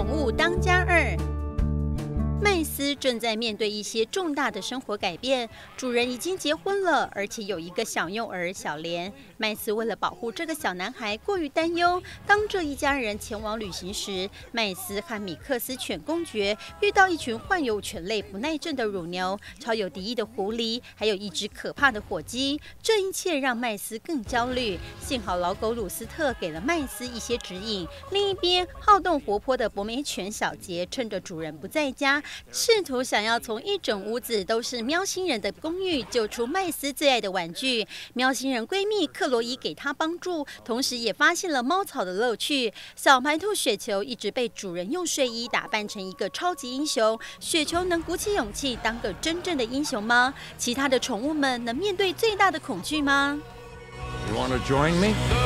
宠物当家二。麦斯正在面对一些重大的生活改变，主人已经结婚了，而且有一个小幼儿小莲。麦斯为了保护这个小男孩，过于担忧。当这一家人前往旅行时，麦斯和米克斯犬公爵遇到一群患有犬类不耐症的乳牛、超有敌意的狐狸，还有一只可怕的火鸡。这一切让麦斯更焦虑。幸好老狗鲁斯特给了麦斯一些指引。另一边，好动活泼的博美犬小杰趁着主人不在家。试图想要从一整屋子都是喵星人的公寓救出麦斯最爱的玩具。喵星人闺蜜克洛伊给他帮助，同时也发现了猫草的乐趣。小白兔雪球一直被主人用睡衣打扮成一个超级英雄。雪球能鼓起勇气当个真正的英雄吗？其他的宠物们能面对最大的恐惧吗？You want to join me?